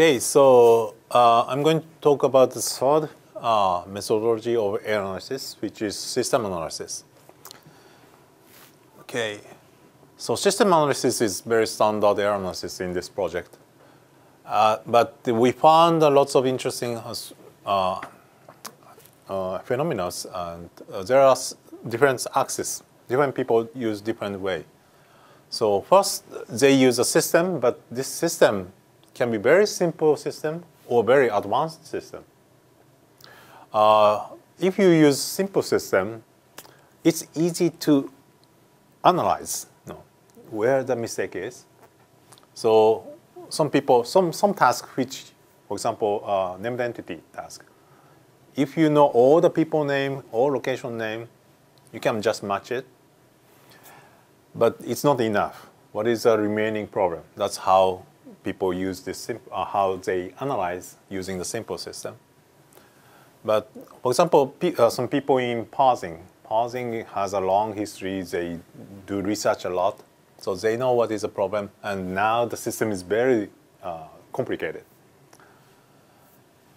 Okay, so uh, I'm going to talk about the third uh, methodology of error analysis, which is system analysis. Okay, so system analysis is very standard error analysis in this project. Uh, but we found lots of interesting uh, uh, phenomena, and uh, there are different axes. Different people use different way. So first, they use a system, but this system can be very simple system or very advanced system. Uh, if you use simple system, it's easy to analyze you know, where the mistake is. So some people, some, some task which, for example, uh, named entity task, if you know all the people name, all location name, you can just match it. But it's not enough. What is the remaining problem? That's how people use this, uh, how they analyze using the simple system. But for example, uh, some people in parsing, parsing has a long history. They do research a lot, so they know what is the problem. And now the system is very uh, complicated,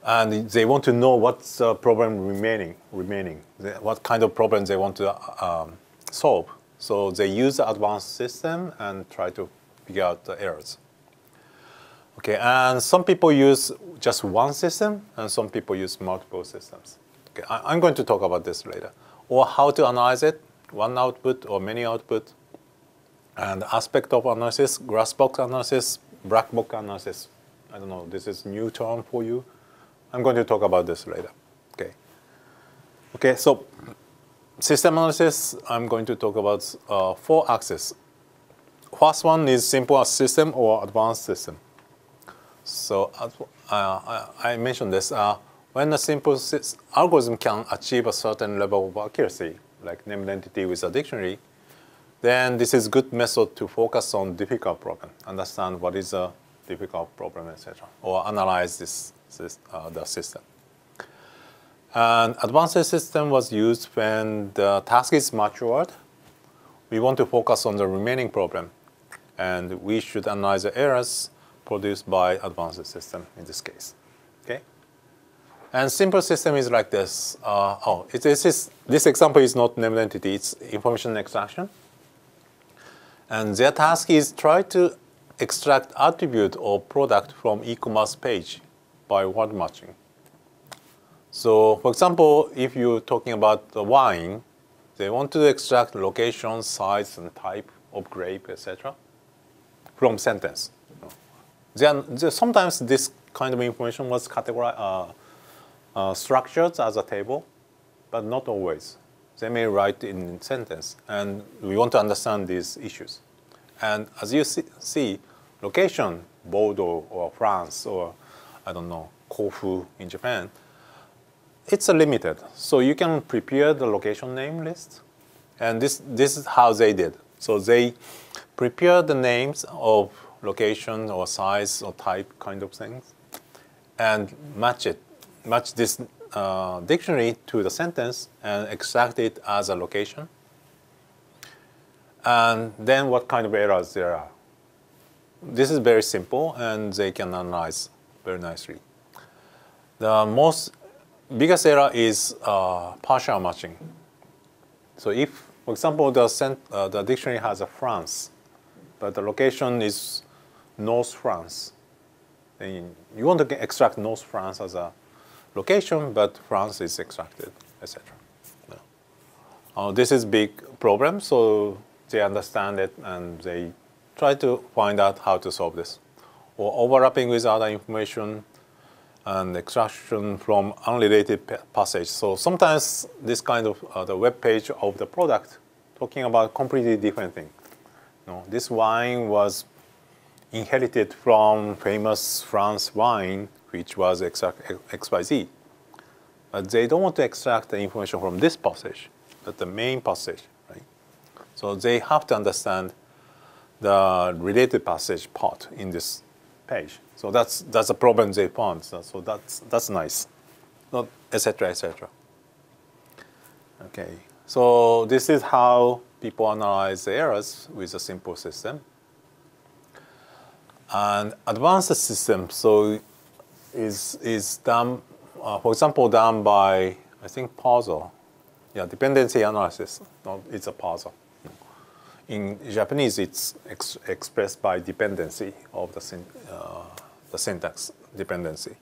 and they want to know what's the problem remaining, remaining, what kind of problem they want to um, solve. So they use the advanced system and try to figure out the errors. Okay, and some people use just one system, and some people use multiple systems. Okay, I, am going to talk about this later. Or how to analyze it, one output or many output, and aspect of analysis, glass box analysis, black box analysis. I don't know, this is new term for you. I'm going to talk about this later. Okay. Okay, so system analysis, I'm going to talk about uh, four axes. First one is simple system or advanced system. So uh, I mentioned this. Uh, when a simple algorithm can achieve a certain level of accuracy, like named entity with a dictionary, then this is a good method to focus on difficult problem, understand what is a difficult problem, etc., or analyze this, this uh, the system. And advanced system was used when the task is matured. We want to focus on the remaining problem, and we should analyze the errors produced by advanced system in this case. Okay? And simple system is like this. Uh, oh, it, this, is, this example is not named entity, it's information extraction. And their task is try to extract attribute or product from e-commerce page by word matching. So for example, if you're talking about the wine, they want to extract location, size, and type of grape, etc. from sentence then sometimes this kind of information was categorized, uh, uh, structured as a table, but not always. They may write in sentence, and we want to understand these issues. And as you see, see location, Bordeaux or France or I don't know, Kofu in Japan, it's limited. So you can prepare the location name list, and this, this is how they did. So they prepare the names of location or size or type kind of things, and match it, match this uh, dictionary to the sentence and extract it as a location. And then what kind of errors there are. This is very simple and they can analyze very nicely. The most biggest error is uh, partial matching. So if, for example, the, uh, the dictionary has a France, but the location is North France. And you want to extract North France as a location, but France is extracted, etc. No. Uh, this is big problem, so they understand it and they try to find out how to solve this. Or overlapping with other information and extraction from unrelated passage. So sometimes this kind of uh, the web page of the product talking about completely different thing. You know, this wine inherited from famous France wine, which was XYZ. But they don't want to extract the information from this passage, but the main passage, right? So they have to understand the related passage part in this page. So that's that's a problem they found. So, so that's that's nice, not etc. etc. Okay. So this is how people analyze the errors with a simple system. And advanced system, so is is done, uh, for example, done by I think parser. Yeah, dependency analysis. No, it's a parser. In Japanese, it's ex expressed by dependency of the uh, the syntax dependency.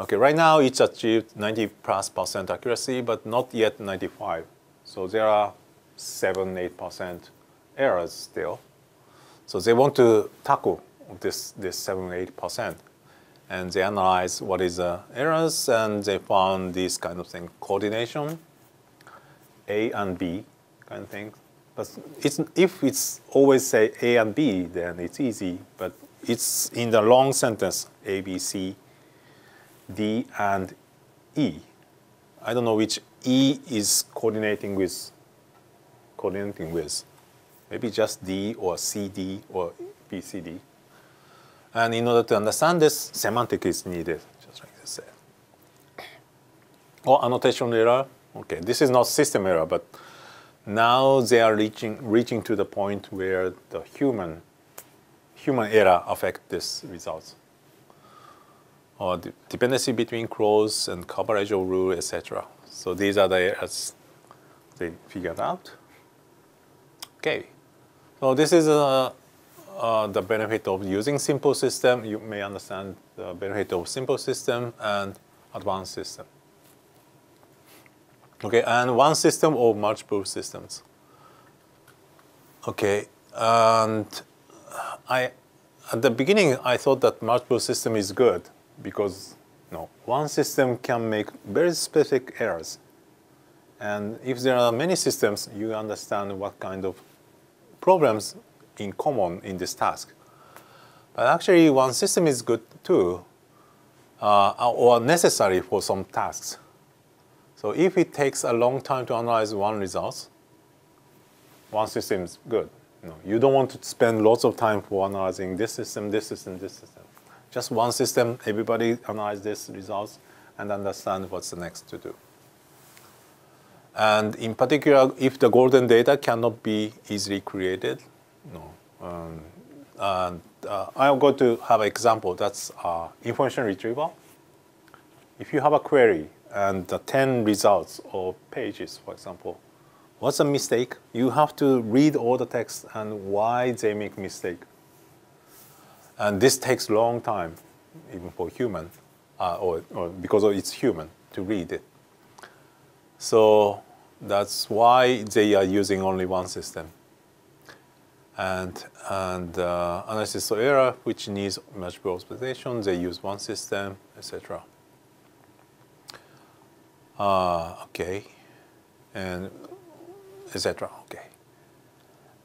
Okay, right now it's achieved 90 plus percent accuracy, but not yet 95. So there are seven, eight percent errors still. So they want to tackle this this seven, eight percent, and they analyze what is the errors, and they found this kind of thing: coordination, A and B kind of thing. But it's, if it's always say A and B, then it's easy. But it's in the long sentence A, B, C, D, and E. I don't know which E is coordinating with coordinating with. Maybe just D or CD or BCD. And in order to understand this, semantic is needed, just like I said. Or annotation error. Okay, this is not system error, but now they are reaching reaching to the point where the human human error affect these results. Or the dependency between clause and coverage of rule, etc. So these are the errors they figured out. Okay, so this is uh, uh, the benefit of using simple system. You may understand the benefit of simple system and advanced system. Okay, and one system or multiple systems. Okay, and I, at the beginning, I thought that multiple system is good because you know, one system can make very specific errors. And if there are many systems, you understand what kind of problems in common in this task. But actually, one system is good too, uh, or necessary for some tasks. So if it takes a long time to analyze one result, one system is good. No, you don't want to spend lots of time for analyzing this system, this system, this system. Just one system, everybody analyze these results and understand what's the next to do. And in particular, if the golden data cannot be easily created, no. Um, and uh, I'm going to have an example. That's uh, information retrieval. If you have a query and the 10 results or pages, for example, what's a mistake? You have to read all the text and why they make mistake. And this takes long time, even for human, uh, or, or because it's human to read it. So that's why they are using only one system. And, and uh, analysis of error, which needs multiple exploitation, they use one system, etc. Uh, okay, and etc. Okay,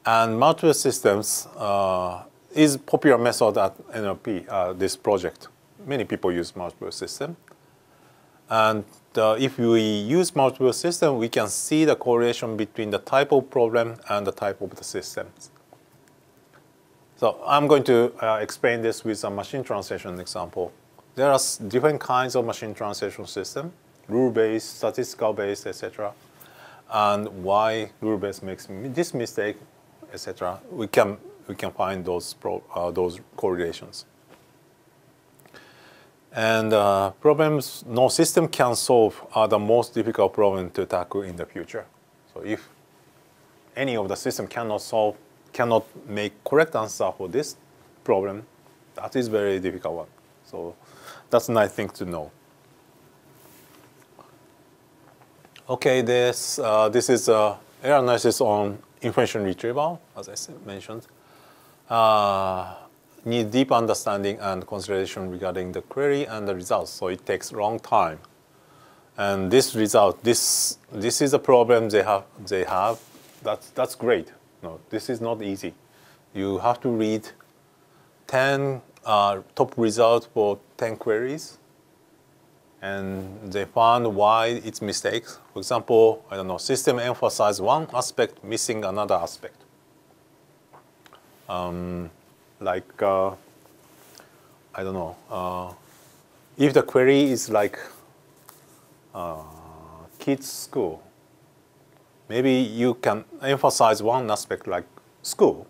and multiple systems uh, is popular method at NLP. Uh, this project, many people use multiple system, and uh, if we use multiple system, we can see the correlation between the type of problem and the type of the systems. So I'm going to uh, explain this with a machine translation example. There are different kinds of machine translation system rule-based, statistical-based, etc. And why rule-based makes this mistake, etc. We can we can find those pro, uh, those correlations. And uh, problems no system can solve are the most difficult problem to tackle in the future. So if any of the system cannot solve, cannot make correct answer for this problem, that is very difficult one. So that's a nice thing to know. Okay, this, uh, this is uh, error analysis on information retrieval, as I mentioned. Uh, need deep understanding and consideration regarding the query and the results, so it takes long time. And this result, this, this is a problem they have, they have. That's, that's great. No, this is not easy. You have to read 10 uh, top results for 10 queries and they found why it's mistakes. For example, I don't know, system emphasize one aspect, missing another aspect. Um, like, uh, I don't know, uh, if the query is like uh, kids school, maybe you can emphasize one aspect like school,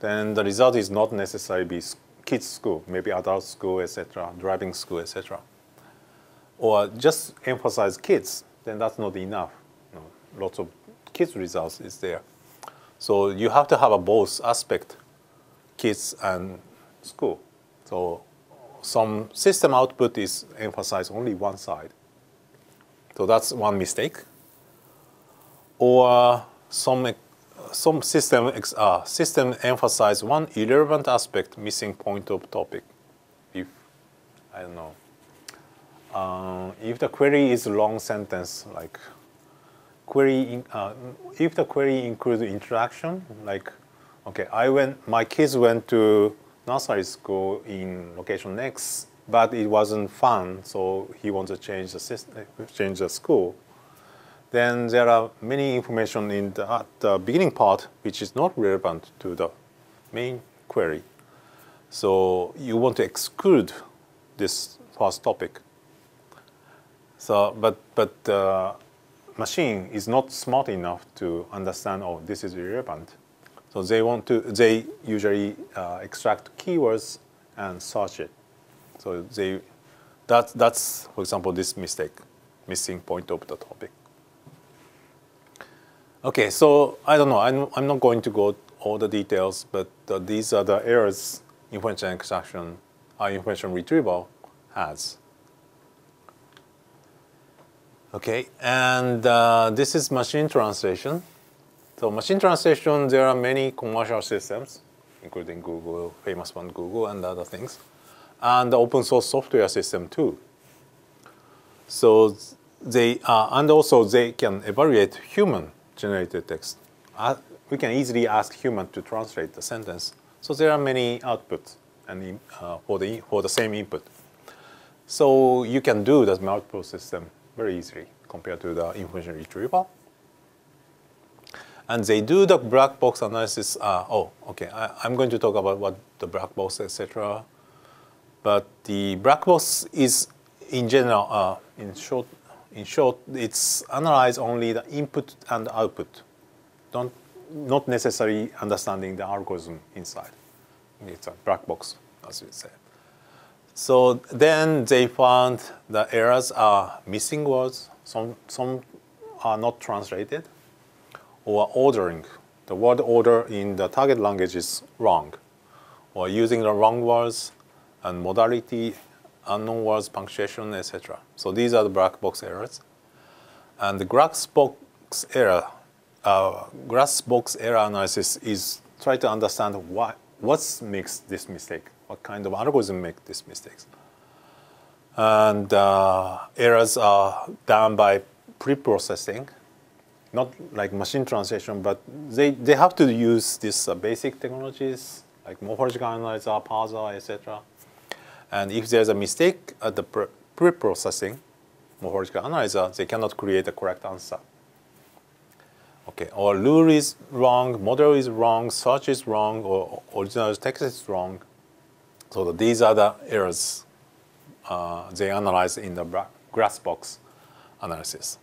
then the result is not necessarily be kids school, maybe adult school, etc., driving school, etc. Or just emphasize kids, then that's not enough. You know, lots of kids results is there. So you have to have a both aspect, kids and school. So some system output is emphasized only one side. So that's one mistake. Or some some system uh, system emphasize one irrelevant aspect, missing point of topic. If I don't know, uh, if the query is a long sentence, like query, in, uh, if the query includes interaction, like, okay, I went, my kids went to nursery school in location X, but it wasn't fun, so he wants to change the system, change the school then there are many information in the, at the beginning part which is not relevant to the main query. So you want to exclude this first topic. So, but but the machine is not smart enough to understand. Oh, this is irrelevant. So they want to. They usually uh, extract keywords and search it. So they, that that's for example this mistake, missing point of the topic. Okay, so I don't know. I'm, I'm not going to go all the details, but uh, these are the errors information extraction, uh, information retrieval has. Okay, and uh, this is machine translation. So machine translation, there are many commercial systems, including Google, famous one Google and other things, and the open source software system too. So they, uh, and also they can evaluate human generated text. Uh, we can easily ask human to translate the sentence. So there are many outputs and uh, for the for the same input. So you can do the multiple system very easily compared to the information retrieval. And they do the black box analysis. Uh, oh, okay. I, am going to talk about what the black box, etc. But the black box is, in general, uh, in short, in short, it's analyze only the input and output, don't not necessarily understanding the algorithm inside. It's a black box, as you say. So then they found the errors are missing words, some, some are not translated, or ordering. The word order in the target language is wrong, or using the wrong words and modality unknown words, punctuation, etc. So these are the black box errors. And the glass box error, uh, glass box error analysis is try to understand why, what makes this mistake, what kind of algorithm make these mistakes. And uh, errors are done by pre-processing, not like machine translation, but they, they have to use these uh, basic technologies like morphological analyzer, parser, etc. And if there's a mistake at the pre-processing morphological analyzer, they cannot create the correct answer. Okay, or rule is wrong, model is wrong, search is wrong, or original text is wrong. So these are the errors uh, they analyze in the glass box analysis.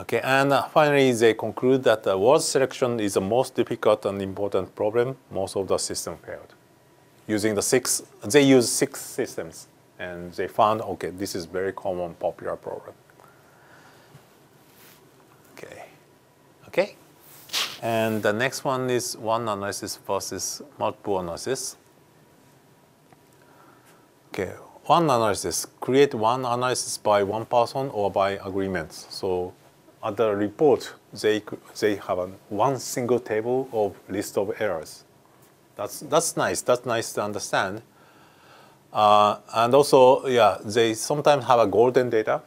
Okay, and uh, finally, they conclude that the word selection is the most difficult and important problem. Most of the system failed using the six, they use six systems and they found, okay, this is very common popular problem. Okay, okay. And the next one is one analysis versus multiple analysis. Okay, one analysis, create one analysis by one person or by agreements. So at the report, they, they have one single table of list of errors. That's, that's nice. That's nice to understand. Uh, and also, yeah, they sometimes have a golden data.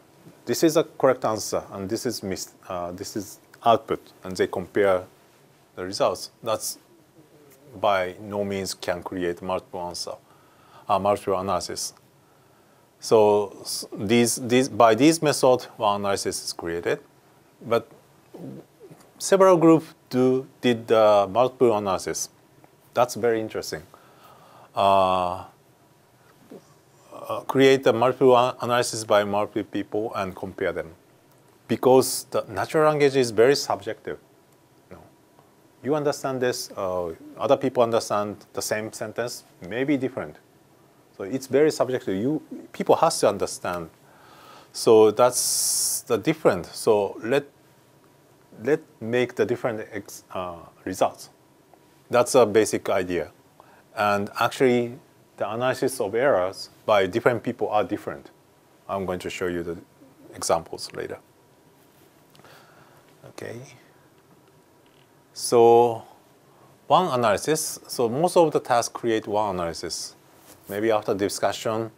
This is a correct answer, and this is uh, this is output, and they compare the results. That's by no means can create multiple answer, uh, multiple analysis. So these, these, by this method, one analysis is created, but several groups do did the multiple analysis. That's very interesting. Uh, uh, create a multiple analysis by multiple people and compare them. Because the natural language is very subjective. You you understand this, uh, other people understand the same sentence, maybe different. So it's very subjective. You people has to understand. So that's the different. So let let make the different ex, uh, results. That's a basic idea. And actually, the analysis of errors by different people are different. I'm going to show you the examples later. Okay. So one analysis, so most of the tasks create one analysis. Maybe after discussion,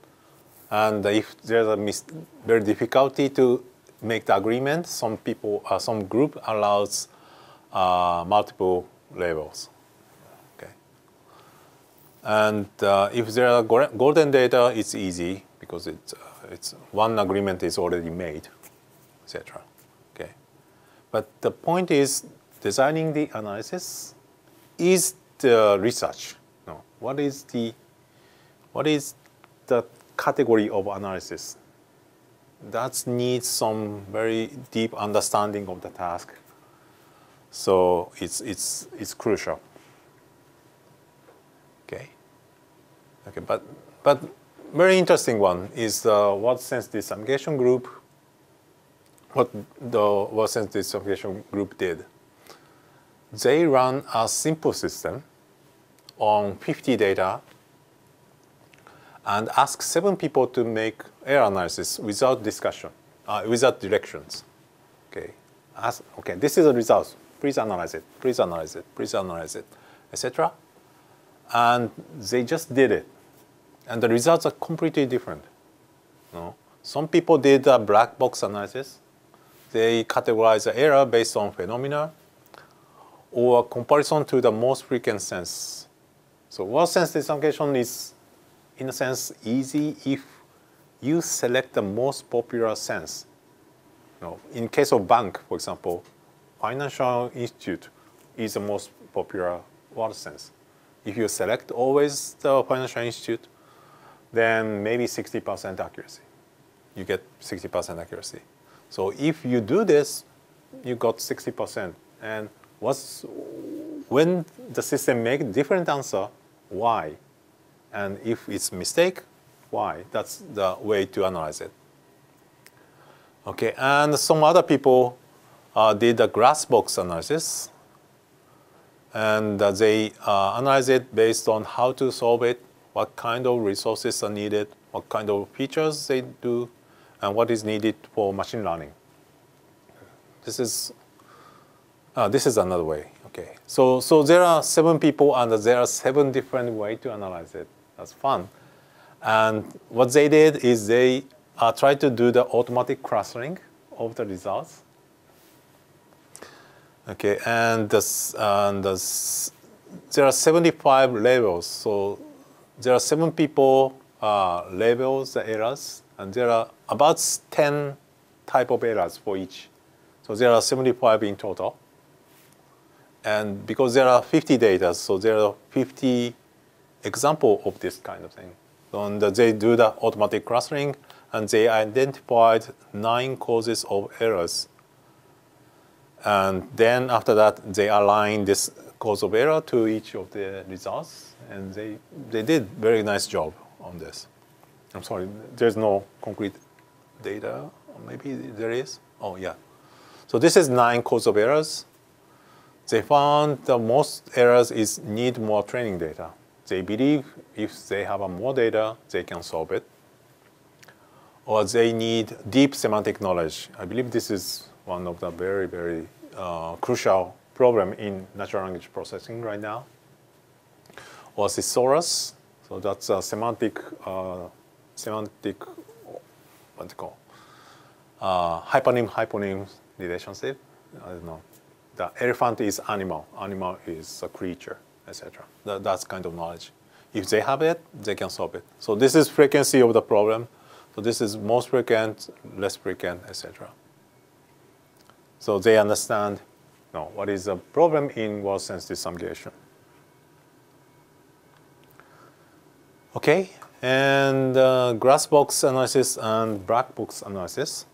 and if there's a mis- very difficulty to make the agreement, some people, uh, some group allows uh, multiple labels. Okay. And uh, if there are golden data, it's easy because it's, uh, it's one agreement is already made, etc. Okay. But the point is, designing the analysis is the research. No, what is the what is the category of analysis? That needs some very deep understanding of the task. So it's it's it's crucial. Okay. Okay, but but very interesting one is uh, word sense disambiguation group. What the word sense disambiguation group did they run a simple system on 50 data and ask seven people to make error analysis without discussion, uh, without directions. Okay, ask, okay, this is the result. Please analyze it. Please analyze it. Please analyze it, etc. And they just did it, and the results are completely different. No? Some people did a black box analysis. They categorize the error based on phenomena or comparison to the most frequent sense. So word sense disambiguation is, in a sense, easy if you select the most popular sense. You know, in case of bank, for example, financial institute is the most popular word sense. If you select always the financial institute, then maybe 60% accuracy. You get 60% accuracy. So if you do this, you got 60%. And what's when the system make different answer, why? And if it's mistake, why? That's the way to analyze it. Okay, and some other people uh, did a glass box analysis, and uh, they uh, analyze it based on how to solve it, what kind of resources are needed, what kind of features they do, and what is needed for machine learning. This is uh, this is another way. Okay. So, so there are seven people and there are seven different ways to analyze it. That's fun. And what they did is they uh, tried to do the automatic clustering of the results. Okay, and, this, and this, there are 75 labels. So there are seven people uh, labels the errors, and there are about 10 type of errors for each. So there are 75 in total. And because there are 50 data, so there are 50 example of this kind of thing. And they do the automatic clustering, and they identified nine causes of errors. And then after that, they align this cause of error to each of the results, and they, they did very nice job on this. I'm sorry, there's no concrete data, maybe there is. Oh, yeah. So this is nine cause of errors. They found the most errors is need more training data. They believe if they have more data, they can solve it. Or they need deep semantic knowledge. I believe this is one of the very, very uh, crucial problem in natural language processing right now. Or thesaurus, so that's a semantic, uh, semantic, what's it called? Uh, hyponym hyponym relationship. I don't know the elephant is animal, animal is a creature, etc. That, that's kind of knowledge. If they have it, they can solve it. So this is frequency of the problem. So this is most frequent, less frequent, etc. So they understand no, what is the problem in word sense disambiguation. Okay, and uh, glass box analysis and black box analysis.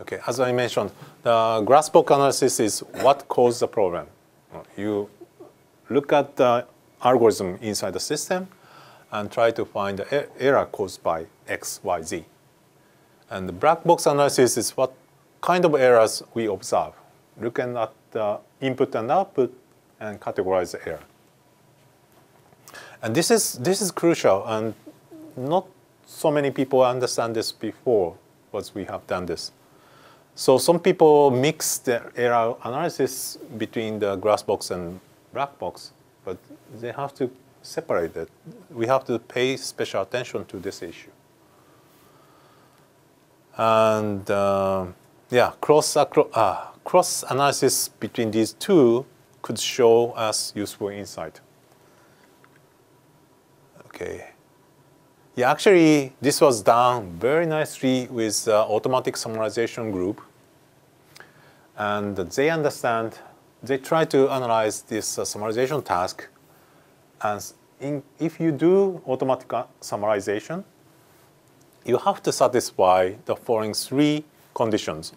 Okay, as I mentioned, the glass box analysis is what caused the problem. You look at the algorithm inside the system and try to find the error caused by X, Y, Z. And the black box analysis is what kind of errors we observe, looking at the uh, input and output and categorize the error. And this is, this is crucial, and not so many people understand this before once we have done this. So some people mix the error analysis between the glass box and black box, but they have to separate it. We have to pay special attention to this issue. And uh, yeah, cross, uh, cross analysis between these two could show us useful insight. Okay. Yeah, actually, this was done very nicely with uh, automatic summarization group. And they understand, they try to analyze this uh, summarization task. And in, if you do automatic uh, summarization, you have to satisfy the following three conditions.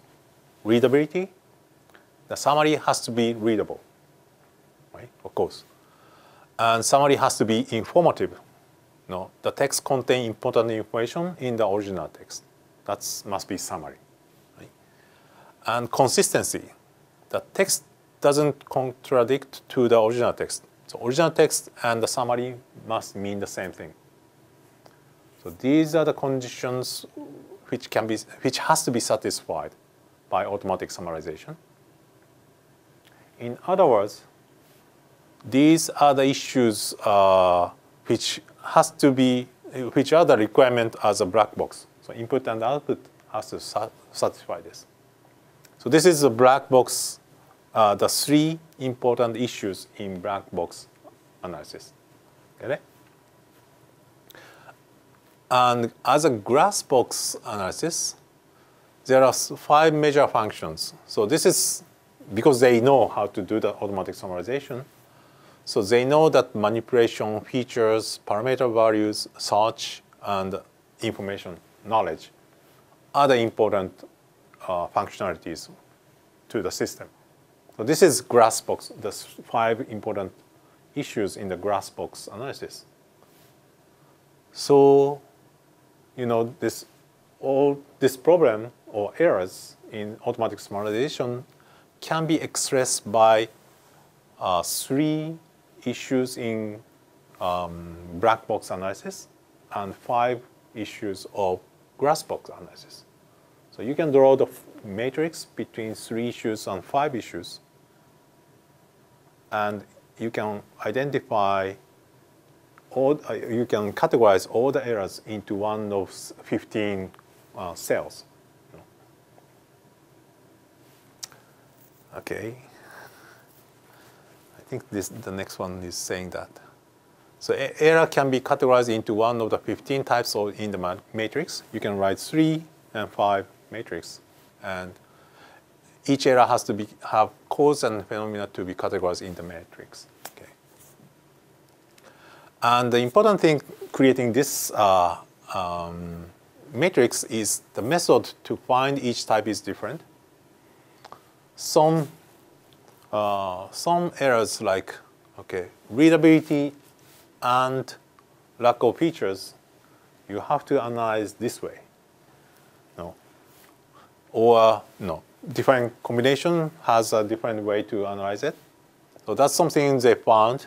Readability, the summary has to be readable, right? Of course. And summary has to be informative no, the text contain important information in the original text. That must be summary. Right? And consistency. The text doesn't contradict to the original text. So original text and the summary must mean the same thing. So these are the conditions which can be which has to be satisfied by automatic summarization. In other words, these are the issues uh, which has to be, which are the requirement as a black box. So input and output has to satisfy this. So this is a black box, uh, the three important issues in black box analysis. It? And as a glass box analysis, there are five major functions. So this is because they know how to do the automatic summarization. So they know that manipulation features, parameter values, search, and information knowledge are the important uh, functionalities to the system. So this is box. the five important issues in the glass box analysis. So, you know, this all this problem or errors in automatic summarization can be expressed by uh, three issues in um, black box analysis and five issues of glass box analysis. So you can draw the matrix between three issues and five issues, and you can identify all, uh, you can categorize all the errors into one of 15 uh, cells. Okay I think this, the next one is saying that. So error can be categorized into one of the 15 types of in the matrix. You can write three and five matrix. And each error has to be, have cause and phenomena to be categorized in the matrix. Okay. And the important thing creating this uh, um, matrix is the method to find each type is different. Some uh, some errors like okay readability and lack of features, you have to analyze this way. No. Or no, different combination has a different way to analyze it. So that's something they found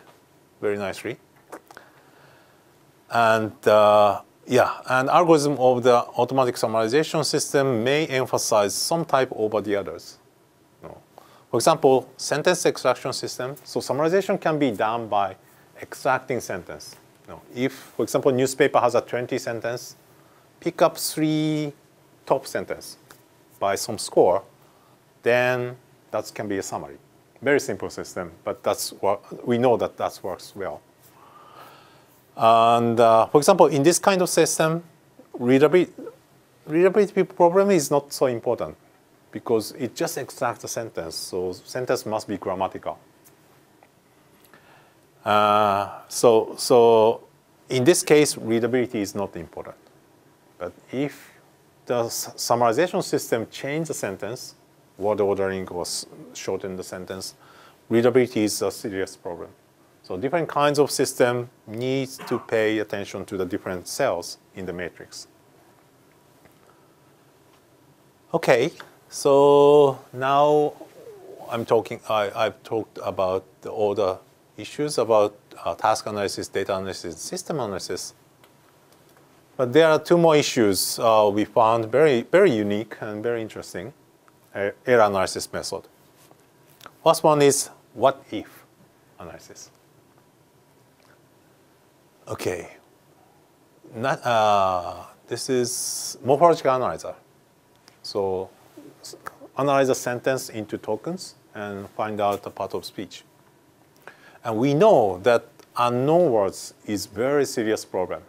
very nicely. And uh, yeah, and algorithm of the automatic summarization system may emphasize some type over the others. For example, sentence extraction system. So summarization can be done by extracting sentence. If, for example, newspaper has a 20 sentence, pick up three top sentence by some score, then that can be a summary. Very simple system, but that's what we know that that works well. And uh, for example, in this kind of system, readability, readability problem is not so important because it just extracts a sentence, so sentence must be grammatical. Uh, so, so in this case, readability is not important. But if the summarization system changes the sentence, word ordering or shorten the sentence, readability is a serious problem. So different kinds of system needs to pay attention to the different cells in the matrix. Okay, so now I'm talking. I, I've talked about the, all the issues about uh, task analysis, data analysis, system analysis. But there are two more issues uh, we found very, very unique and very interesting error analysis method. First one is what if analysis. Okay, Not, uh, this is morphological analyzer. So analyze a sentence into tokens and find out a part of speech. And we know that unknown words is very serious problem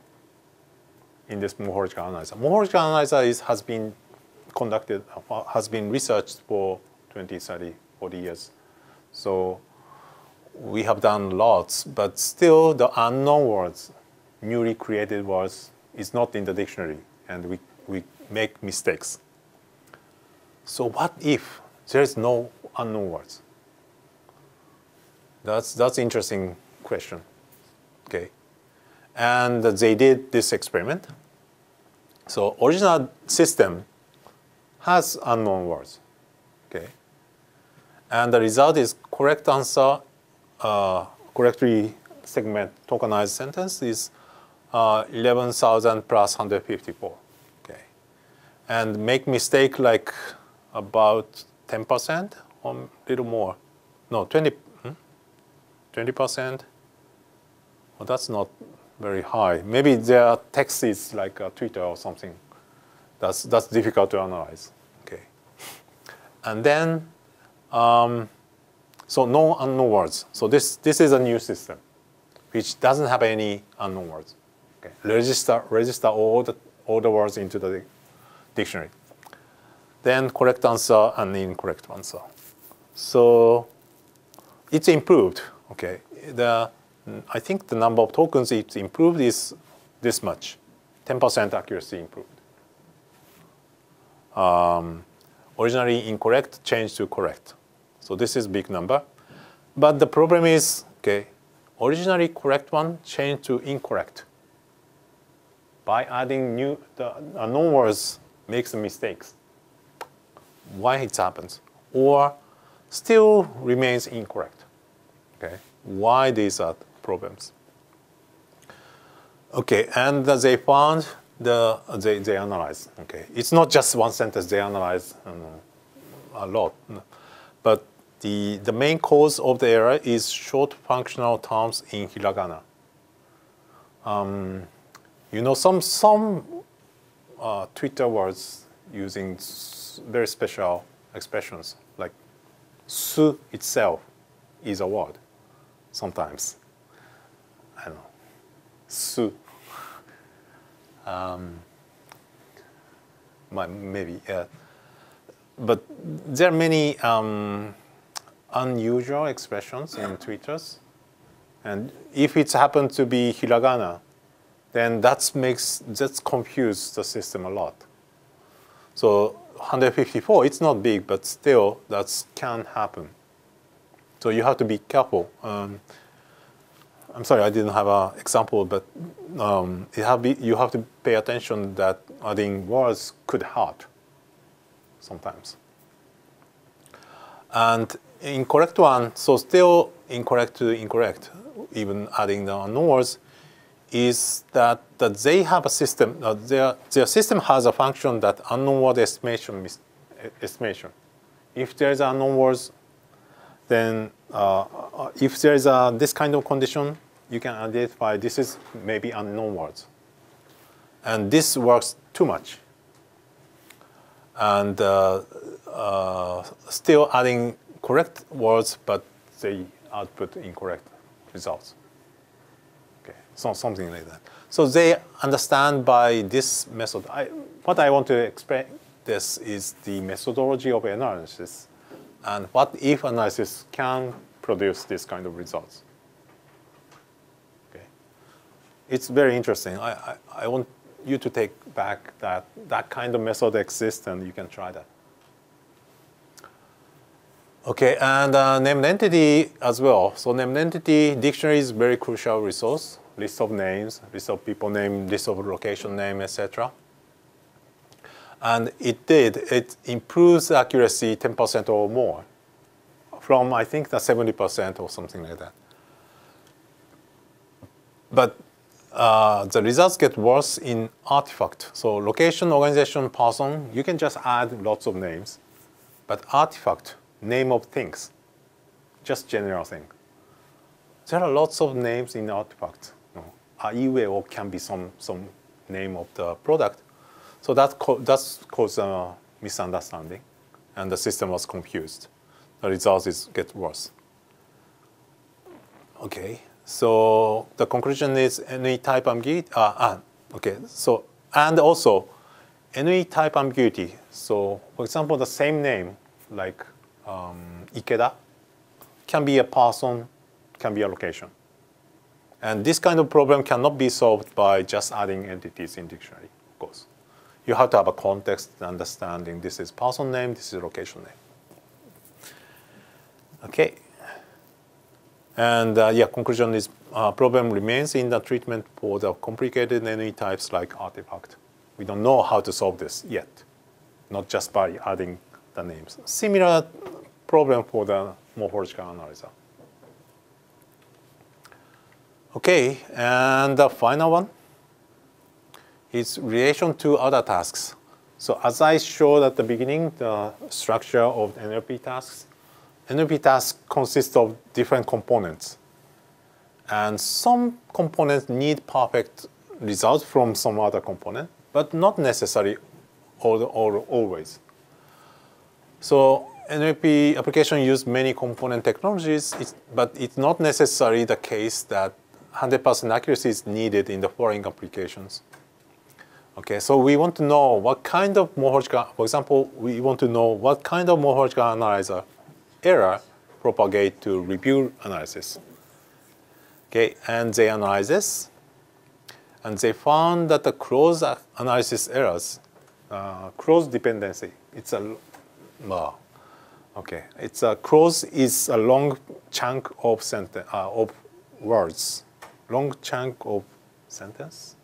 in this morphological analyzer. Morphological analyzer is, has been conducted, uh, has been researched for 20, 30, 40 years. So we have done lots, but still the unknown words, newly created words, is not in the dictionary, and we, we make mistakes. So what if there is no unknown words? That's that's interesting question. Okay, and they did this experiment. So original system has unknown words. Okay, and the result is correct answer, uh, correctly segment tokenized sentence is uh, 11,000 plus 154. Okay, and make mistake like about 10% or little more. No, 20, 20%. Hmm? Well, that's not very high. Maybe their text is like a Twitter or something. That's, that's difficult to analyze. Okay. And then, um, so no unknown words. So this, this is a new system, which doesn't have any unknown words. Okay. Register, register all, the, all the words into the dictionary then correct answer and incorrect answer. So it's improved. Okay, the I think the number of tokens it's improved is this much, 10% accuracy improved. Um, originally incorrect, changed to correct. So this is big number. But the problem is, okay, originally correct one changed to incorrect. By adding new, the unknown words makes mistakes why it happens, or still remains incorrect. Okay, why these are problems? Okay, and they found the they they analyze. Okay, it's not just one sentence. They analyze um, a lot, but the the main cause of the error is short functional terms in hiragana. Um, you know, some some uh, Twitter words using very special expressions, like su itself is a word sometimes. I don't know, su. Um, maybe, yeah. But there are many um, unusual expressions in tweeters. And if it happens to be hiragana, then that makes, that confuse the system a lot. So 154, it's not big, but still that can happen. So you have to be careful. Um, I'm sorry, I didn't have an example, but um, have be, you have to pay attention that adding words could hurt sometimes. And incorrect one, so still incorrect to incorrect, even adding the unknown words, is that, that they have a system, uh, their, their system has a function that unknown word estimation, estimation. If there's unknown words, then uh, uh, if there is a, this kind of condition, you can identify this is maybe unknown words. And this works too much. And uh, uh, still adding correct words, but they output incorrect results Okay, so something like that. So they understand by this method. I, what I want to explain this is the methodology of analysis and what if analysis can produce this kind of results. It's very interesting. I, I, I want you to take back that that kind of method exists and you can try that. Okay, and uh, named entity as well. So named entity dictionary is very crucial resource. List of names, list of people name, list of location name, etc. And it did, it improves accuracy 10% or more from I think the 70% or something like that. But uh, the results get worse in artifact. So location, organization, person, you can just add lots of names. But artifact, name of things, just general thing. There are lots of names in artifact. You know, can be some, some name of the product. So that co that's caused a misunderstanding, and the system was confused. The results is get worse. Okay, so the conclusion is any type ambiguity. Uh, uh, okay, so and also any type ambiguity. So for example, the same name like um, Ikeda can be a person, can be a location. And this kind of problem cannot be solved by just adding entities in dictionary, of course. You have to have a context understanding. This is person name, this is location name. Okay. And uh, yeah, conclusion is uh, problem remains in the treatment for the complicated NE types like artifact. We don't know how to solve this yet, not just by adding the names. Similar problem for the morphological analyzer. Okay, and the final one is relation to other tasks. So as I showed at the beginning, the structure of NLP tasks, NLP tasks consist of different components. And some components need perfect results from some other component, but not necessarily or, or always. So NLP application use many component technologies, but it's not necessarily the case that 100% accuracy is needed in the following applications. Okay, so we want to know what kind of morphological, for example, we want to know what kind of morphological analyzer error propagate to review analysis. Okay, and they analyze this, and they found that the clause analysis errors, uh, clause dependency, it's a well, okay. It's a clause is a long chunk of sentence uh, of words, long chunk of sentence,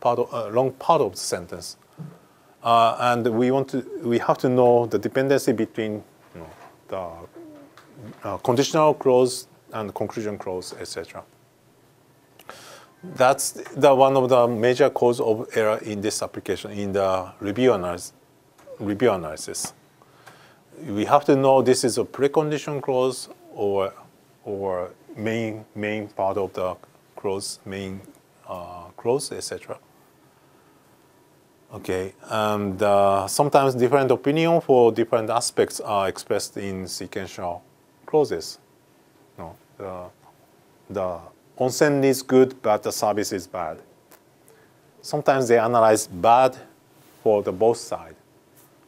part of, uh, long part of the sentence, uh, and we want to we have to know the dependency between the uh, conditional clause and conclusion clause, etc. That's the one of the major cause of error in this application in the review analysis review analysis. We have to know this is a precondition clause or, or main, main part of the clause, main uh, clause, etc. Okay, and uh, sometimes different opinion for different aspects are expressed in sequential clauses. No, the, the onsen is good, but the service is bad. Sometimes they analyze bad for the both sides.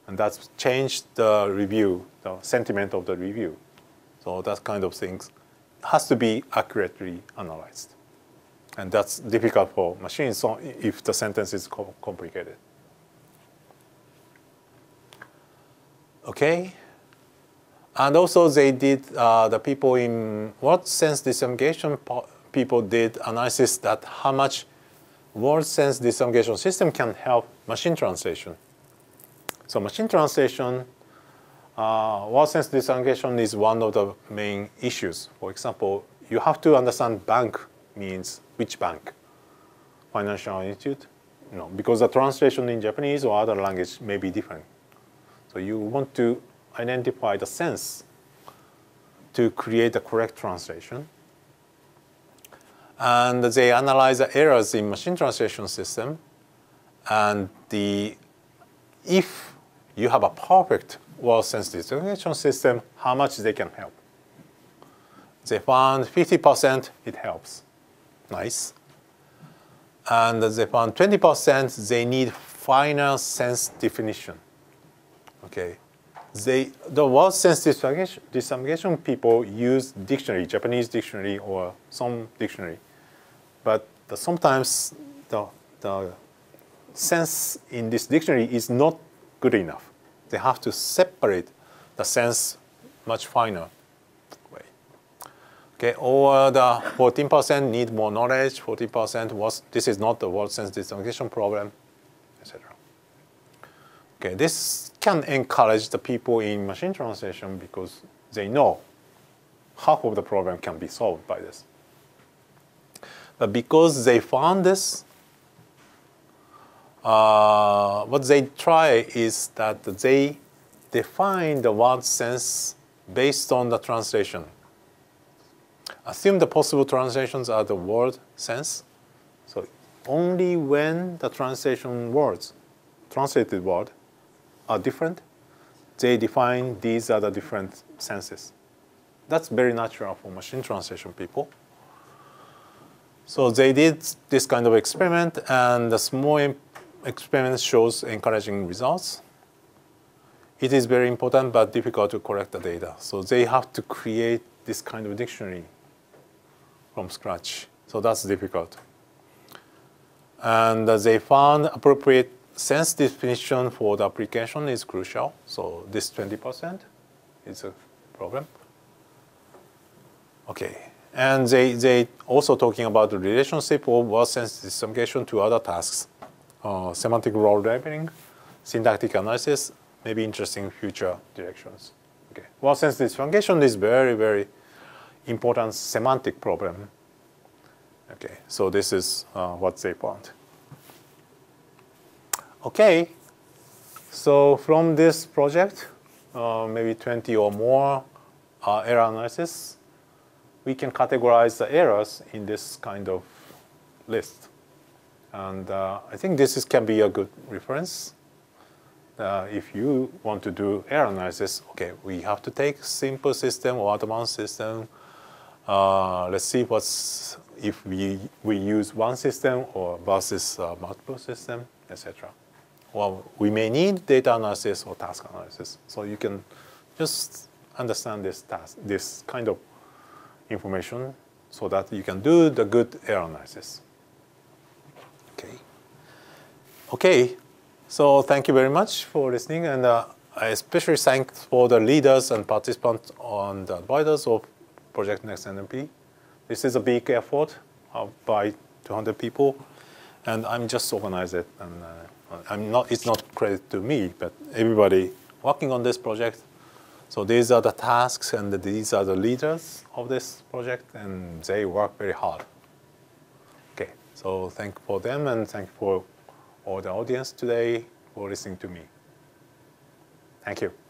And that's changed the review, the sentiment of the review. So that kind of things has to be accurately analyzed. And that's difficult for machines so if the sentence is complicated. Okay. And also they did, uh, the people in word sense disambiguation people did analysis that how much word sense disambiguation system can help machine translation. So machine translation, uh, word sense disambiguation is one of the main issues. For example, you have to understand bank means which bank? Financial institute? No, because the translation in Japanese or other language may be different. So you want to identify the sense to create the correct translation. And they analyze the errors in machine translation system. And the, if you have a perfect word sense disambiguation system, how much they can help. They found 50% it helps. Nice. And they found 20% they need finer sense definition. Okay. They, the word sense disambiguation people use dictionary, Japanese dictionary or some dictionary. But the, sometimes the, the sense in this dictionary is not good enough. They have to separate the sense much finer way. Okay, or the 14% need more knowledge, 40% was, this is not the word sense distinction problem, etc. Okay, this can encourage the people in machine translation because they know half of the problem can be solved by this. But because they found this, uh, what they try is that they define the word sense based on the translation. Assume the possible translations are the word sense. So only when the translation words, translated word, are different, they define these are the different senses. That's very natural for machine translation people. So they did this kind of experiment, and the small experiment shows encouraging results. It is very important but difficult to collect the data. So they have to create this kind of dictionary from scratch. So that's difficult. And uh, they found appropriate sense definition for the application is crucial. So this 20% is a problem. Okay. And they, they also talking about the relationship of word sense distinction to other tasks. Uh, semantic role labeling, syntactic analysis, maybe interesting future directions. Okay. Word sense distinction is very, very important semantic problem. Okay, so this is uh, what they found. Okay, so from this project, uh, maybe 20 or more uh, error analysis, we can categorize the errors in this kind of list. And uh, I think this is, can be a good reference. Uh, if you want to do error analysis, okay, we have to take simple system or advanced system. Uh, let's see what's if we, we use one system or versus uh, multiple system, etc. Well, we may need data analysis or task analysis. So you can just understand this task, this kind of information so that you can do the good error analysis. Okay. Okay. So thank you very much for listening, and uh, I especially thank for the leaders and participants on the advisors of Project Next NLP. This is a big effort uh, by 200 people, and I'm just organized it, and uh, I'm not. It's not credit to me, but everybody working on this project so these are the tasks and these are the leaders of this project and they work very hard. Okay, so thank for them and thank you for all the audience today for listening to me. Thank you.